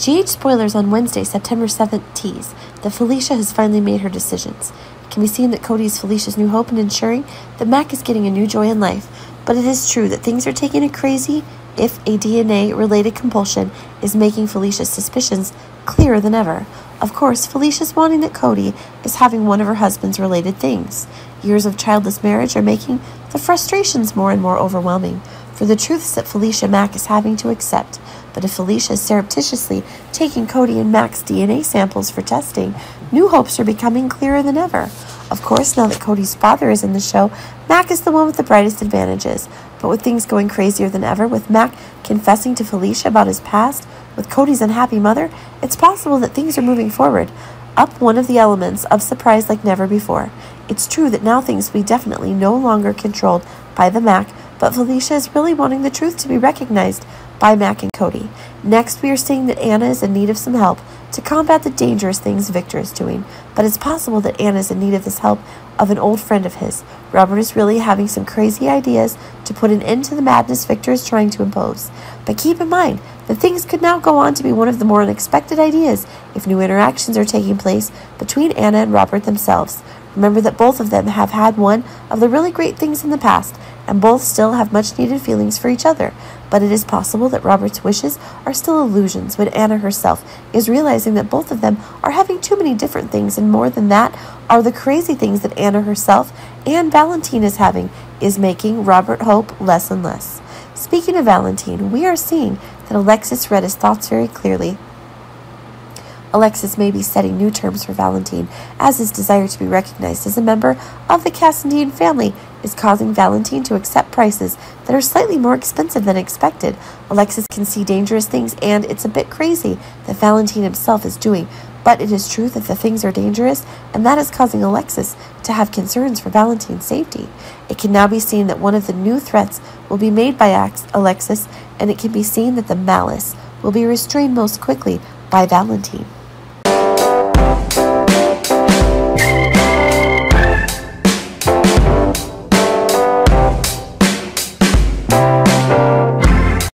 GH spoilers on Wednesday, September 7th tease that Felicia has finally made her decisions. It can be seen that Cody is Felicia's new hope in ensuring that Mac is getting a new joy in life, but it is true that things are taking a crazy if a DNA related compulsion is making Felicia's suspicions clearer than ever. Of course, Felicia's wanting that Cody is having one of her husband's related things. Years of childless marriage are making the frustrations more and more overwhelming, for the truths that Felicia Mac is having to accept. But if Felicia is surreptitiously taking Cody and Mac's DNA samples for testing, new hopes are becoming clearer than ever. Of course, now that Cody's father is in the show, Mac is the one with the brightest advantages. But with things going crazier than ever, with Mac confessing to Felicia about his past, with Cody's unhappy mother, it's possible that things are moving forward, up one of the elements of surprise like never before. It's true that now things will be definitely no longer controlled by the Mac, but Felicia is really wanting the truth to be recognized by Mac and Cody. Next, we are seeing that Anna is in need of some help to combat the dangerous things Victor is doing, but it's possible that Anna is in need of this help of an old friend of his. Robert is really having some crazy ideas to put an end to the madness Victor is trying to impose. But keep in mind that things could now go on to be one of the more unexpected ideas if new interactions are taking place between Anna and Robert themselves. Remember that both of them have had one of the really great things in the past, and both still have much needed feelings for each other. But it is possible that Robert's wishes are still illusions when Anna herself is realizing that both of them are having too many different things, and more than that, are the crazy things that Anna herself and Valentine is having, is making Robert hope less and less. Speaking of Valentine, we are seeing that Alexis read his thoughts very clearly. Alexis may be setting new terms for Valentine, as his desire to be recognized as a member of the Cassadine family is causing Valentine to accept prices that are slightly more expensive than expected. Alexis can see dangerous things, and it's a bit crazy that Valentine himself is doing, but it is true that the things are dangerous, and that is causing Alexis to have concerns for Valentine's safety. It can now be seen that one of the new threats will be made by Alexis, and it can be seen that the malice will be restrained most quickly by Valentine.